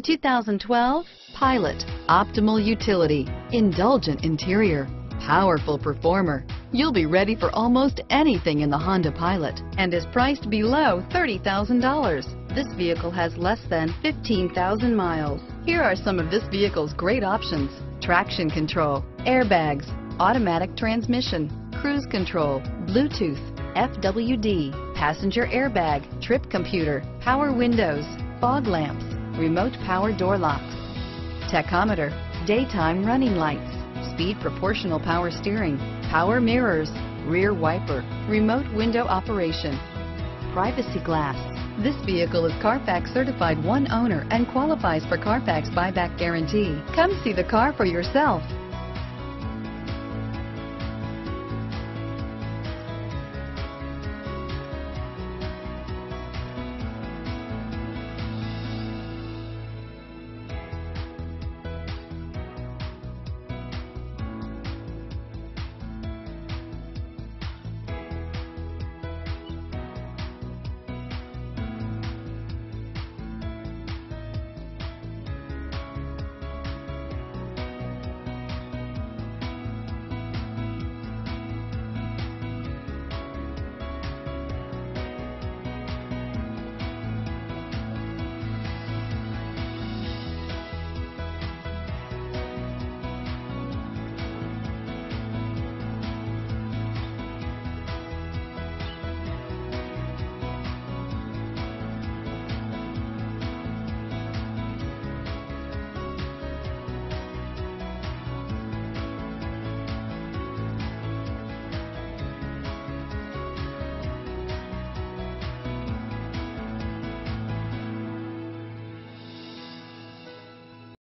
2012 Pilot. Optimal utility, indulgent interior, powerful performer. You'll be ready for almost anything in the Honda Pilot and is priced below $30,000. This vehicle has less than 15,000 miles. Here are some of this vehicle's great options. Traction control, airbags, automatic transmission, cruise control, Bluetooth, FWD, passenger airbag, trip computer, power windows, fog lamps, remote power door locks, tachometer, daytime running lights, speed proportional power steering, power mirrors, rear wiper, remote window operation, privacy glass. This vehicle is Carfax certified one owner and qualifies for Carfax buyback guarantee. Come see the car for yourself.